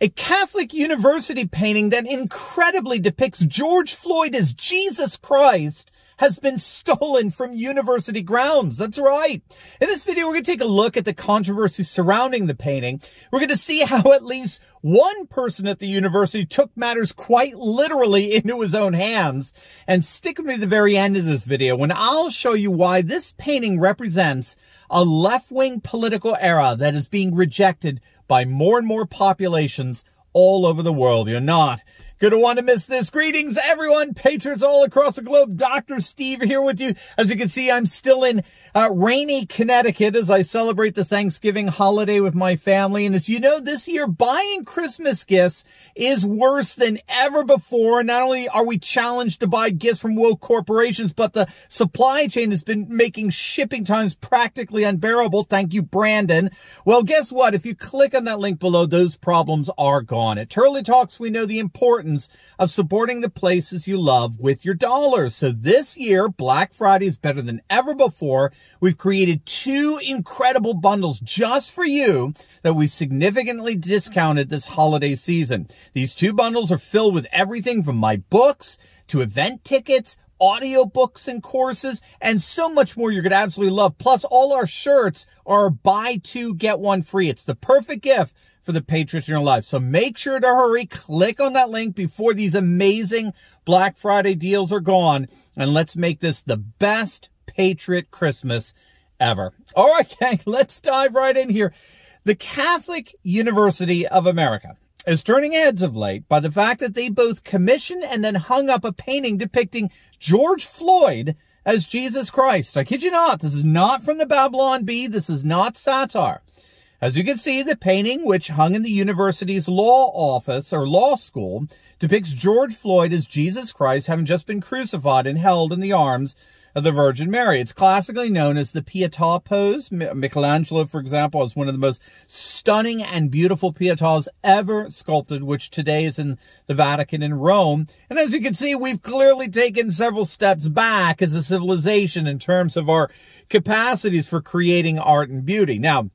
A Catholic university painting that incredibly depicts George Floyd as Jesus Christ has been stolen from university grounds. That's right. In this video, we're going to take a look at the controversy surrounding the painting. We're going to see how at least one person at the university took matters quite literally into his own hands. And stick with me to the very end of this video when I'll show you why this painting represents a left-wing political era that is being rejected by more and more populations all over the world. You're not Gonna want to miss this. Greetings, everyone, Patriots all across the globe. Dr. Steve here with you. As you can see, I'm still in uh, rainy Connecticut as I celebrate the Thanksgiving holiday with my family. And as you know, this year, buying Christmas gifts is worse than ever before. Not only are we challenged to buy gifts from woke corporations, but the supply chain has been making shipping times practically unbearable. Thank you, Brandon. Well, guess what? If you click on that link below, those problems are gone. At Turley Talks, we know the importance importance of supporting the places you love with your dollars. So this year, Black Friday is better than ever before. We've created two incredible bundles just for you that we significantly discounted this holiday season. These two bundles are filled with everything from my books to event tickets, audiobooks and courses, and so much more you're going to absolutely love. Plus, all our shirts are buy two, get one free. It's the perfect gift for the Patriots in your life. So make sure to hurry, click on that link before these amazing Black Friday deals are gone, and let's make this the best Patriot Christmas ever. All right, gang, let's dive right in here. The Catholic University of America is turning heads of late by the fact that they both commissioned and then hung up a painting depicting George Floyd as Jesus Christ. I kid you not, this is not from the Babylon Bee. This is not satire. As you can see, the painting, which hung in the university's law office or law school, depicts George Floyd as Jesus Christ having just been crucified and held in the arms of the Virgin Mary. It's classically known as the Pietà pose. Michelangelo, for example, is one of the most stunning and beautiful Pietas ever sculpted, which today is in the Vatican in Rome. And as you can see, we've clearly taken several steps back as a civilization in terms of our capacities for creating art and beauty. Now,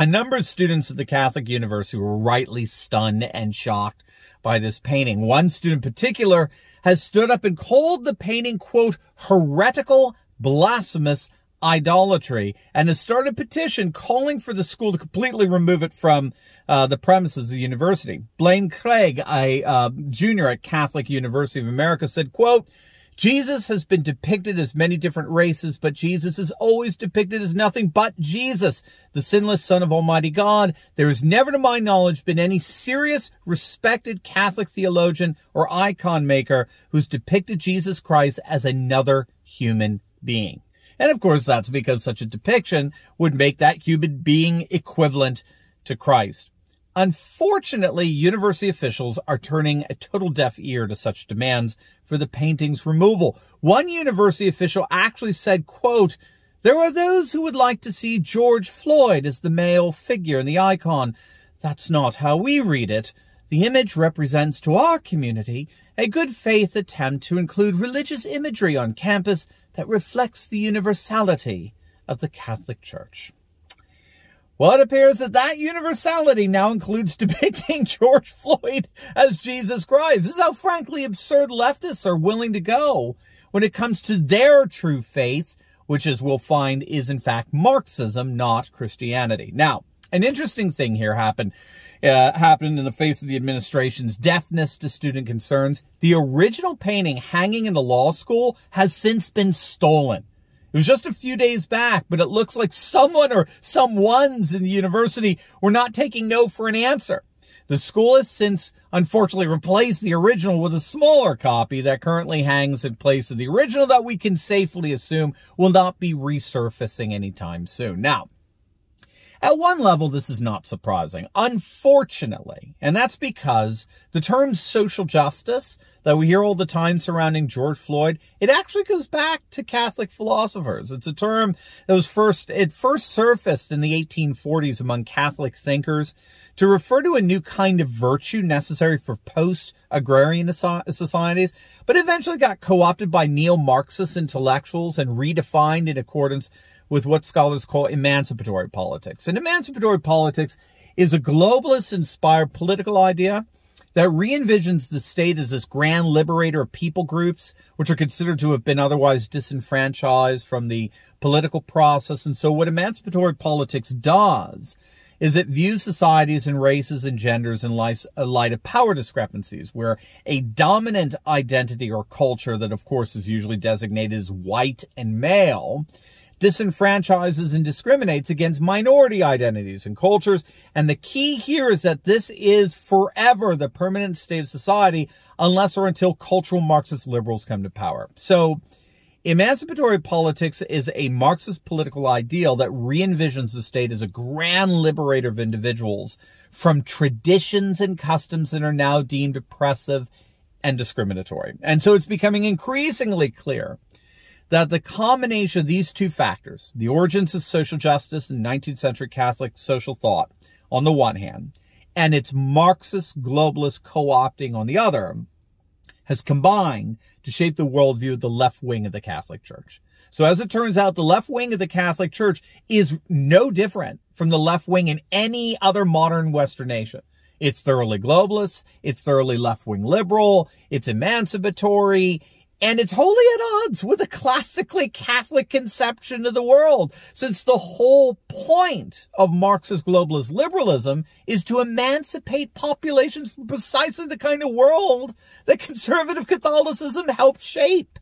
a number of students at the Catholic University were rightly stunned and shocked by this painting. One student in particular has stood up and called the painting, quote, heretical, blasphemous idolatry, and has started a petition calling for the school to completely remove it from uh, the premises of the university. Blaine Craig, a uh, junior at Catholic University of America, said, quote, Jesus has been depicted as many different races, but Jesus is always depicted as nothing but Jesus, the sinless Son of Almighty God. There has never, to my knowledge, been any serious, respected Catholic theologian or icon maker who's depicted Jesus Christ as another human being. And of course, that's because such a depiction would make that human being equivalent to Christ. Unfortunately, university officials are turning a total deaf ear to such demands for the painting's removal. One university official actually said, quote, there are those who would like to see George Floyd as the male figure in the icon. That's not how we read it. The image represents to our community a good faith attempt to include religious imagery on campus that reflects the universality of the Catholic Church. Well, it appears that that universality now includes depicting George Floyd as Jesus Christ. This is how frankly absurd leftists are willing to go when it comes to their true faith, which as we'll find is in fact Marxism, not Christianity. Now, an interesting thing here happened uh, happened in the face of the administration's deafness to student concerns. The original painting hanging in the law school has since been stolen. It was just a few days back, but it looks like someone or some ones in the university were not taking no for an answer. The school has since unfortunately replaced the original with a smaller copy that currently hangs in place of the original that we can safely assume will not be resurfacing anytime soon. Now, at one level, this is not surprising, unfortunately, and that's because the term social justice that we hear all the time surrounding George Floyd, it actually goes back to Catholic philosophers. It's a term that was first, it first surfaced in the 1840s among Catholic thinkers to refer to a new kind of virtue necessary for post-agrarian societies, but eventually got co-opted by neo-Marxist intellectuals and redefined in accordance with what scholars call emancipatory politics. And emancipatory politics is a globalist inspired political idea that re-envisions the state as this grand liberator of people groups, which are considered to have been otherwise disenfranchised from the political process. And so what emancipatory politics does is it views societies and races and genders in a light of power discrepancies, where a dominant identity or culture that, of course, is usually designated as white and male disenfranchises and discriminates against minority identities and cultures. And the key here is that this is forever the permanent state of society unless or until cultural Marxist liberals come to power. So emancipatory politics is a Marxist political ideal that re-envisions the state as a grand liberator of individuals from traditions and customs that are now deemed oppressive and discriminatory. And so it's becoming increasingly clear that the combination of these two factors, the origins of social justice and 19th century Catholic social thought on the one hand, and its Marxist globalist co-opting on the other, has combined to shape the worldview of the left wing of the Catholic Church. So as it turns out, the left wing of the Catholic Church is no different from the left wing in any other modern Western nation. It's thoroughly globalist. It's thoroughly left-wing liberal. It's emancipatory. And it's wholly at odds with a classically Catholic conception of the world, since the whole point of Marxist globalist liberalism is to emancipate populations from precisely the kind of world that conservative Catholicism helped shape.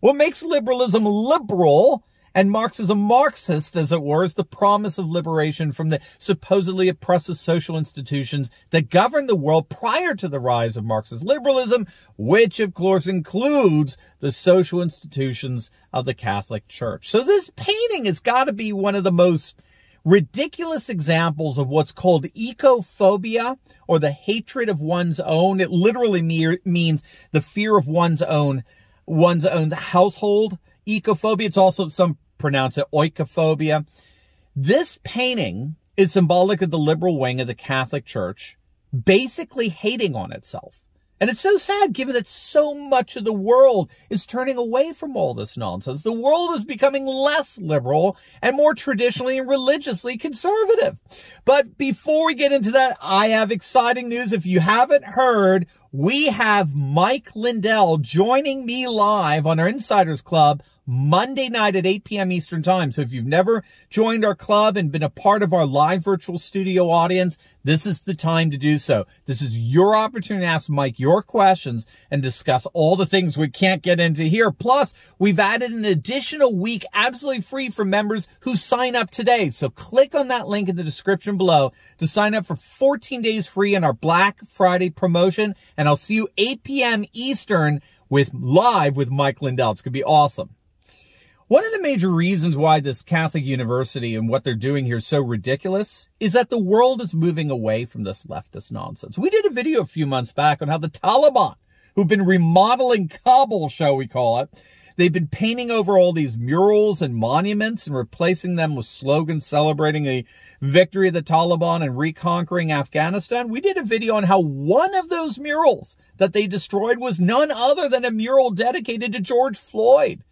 What makes liberalism liberal and Marx is a Marxist, as it were, is the promise of liberation from the supposedly oppressive social institutions that governed the world prior to the rise of Marxist liberalism, which of course includes the social institutions of the Catholic Church. So this painting has got to be one of the most ridiculous examples of what's called ecophobia or the hatred of one's own. It literally means the fear of one's own, one's own household. Ecophobia. It's also some pronounce it oikophobia. This painting is symbolic of the liberal wing of the Catholic Church basically hating on itself. And it's so sad given that so much of the world is turning away from all this nonsense. The world is becoming less liberal and more traditionally and religiously conservative. But before we get into that, I have exciting news. If you haven't heard, we have Mike Lindell joining me live on our Insiders Club Monday night at 8 p.m. Eastern Time. So if you've never joined our club and been a part of our live virtual studio audience, this is the time to do so. This is your opportunity to ask Mike your questions and discuss all the things we can't get into here. Plus, we've added an additional week absolutely free for members who sign up today. So click on that link in the description below to sign up for 14 days free in our Black Friday promotion. And I'll see you 8 p.m. Eastern with live with Mike Lindell. It's going to be awesome. One of the major reasons why this Catholic university and what they're doing here is so ridiculous is that the world is moving away from this leftist nonsense. We did a video a few months back on how the Taliban, who've been remodeling Kabul, shall we call it, they've been painting over all these murals and monuments and replacing them with slogans celebrating the victory of the Taliban and reconquering Afghanistan. We did a video on how one of those murals that they destroyed was none other than a mural dedicated to George Floyd.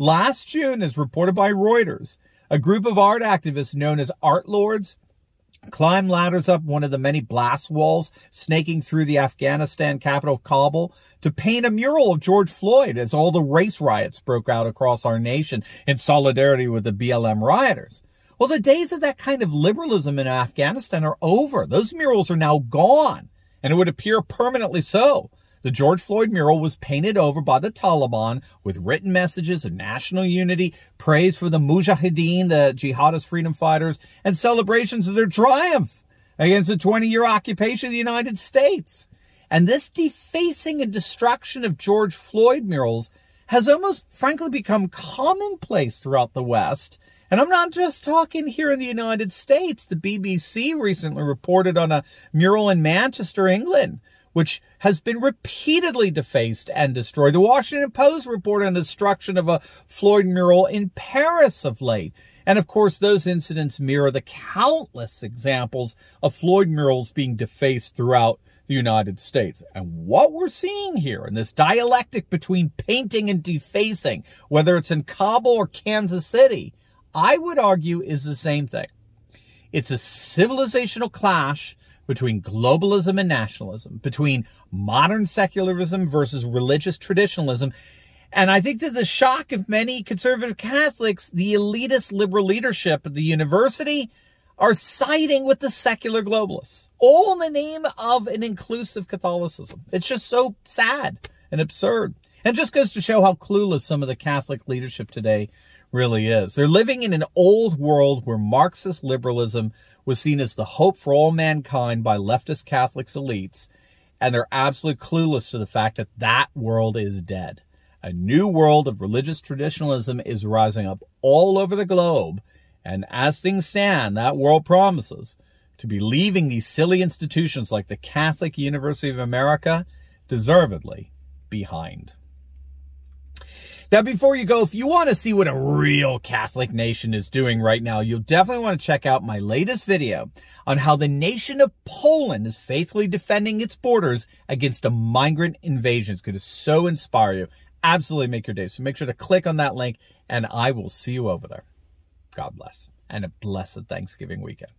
Last June, as reported by Reuters, a group of art activists known as Art Lords climbed ladders up one of the many blast walls snaking through the Afghanistan capital Kabul to paint a mural of George Floyd as all the race riots broke out across our nation in solidarity with the BLM rioters. Well, the days of that kind of liberalism in Afghanistan are over. Those murals are now gone, and it would appear permanently so. The George Floyd mural was painted over by the Taliban with written messages of national unity, praise for the Mujahideen, the jihadist freedom fighters, and celebrations of their triumph against the 20-year occupation of the United States. And this defacing and destruction of George Floyd murals has almost frankly become commonplace throughout the West. And I'm not just talking here in the United States. The BBC recently reported on a mural in Manchester, England, which has been repeatedly defaced and destroyed. The Washington Post reported on the destruction of a Floyd mural in Paris of late. And of course, those incidents mirror the countless examples of Floyd murals being defaced throughout the United States. And what we're seeing here in this dialectic between painting and defacing, whether it's in Kabul or Kansas City, I would argue is the same thing. It's a civilizational clash between globalism and nationalism, between modern secularism versus religious traditionalism. And I think to the shock of many conservative Catholics, the elitist liberal leadership of the university are siding with the secular globalists, all in the name of an inclusive Catholicism. It's just so sad and absurd. And just goes to show how clueless some of the Catholic leadership today really is. They're living in an old world where Marxist liberalism was seen as the hope for all mankind by leftist Catholics elites, and they're absolutely clueless to the fact that that world is dead. A new world of religious traditionalism is rising up all over the globe, and as things stand, that world promises to be leaving these silly institutions like the Catholic University of America deservedly behind. Now, before you go, if you want to see what a real Catholic nation is doing right now, you'll definitely want to check out my latest video on how the nation of Poland is faithfully defending its borders against a migrant invasion. It's going to so inspire you. Absolutely make your day. So make sure to click on that link and I will see you over there. God bless and a blessed Thanksgiving weekend.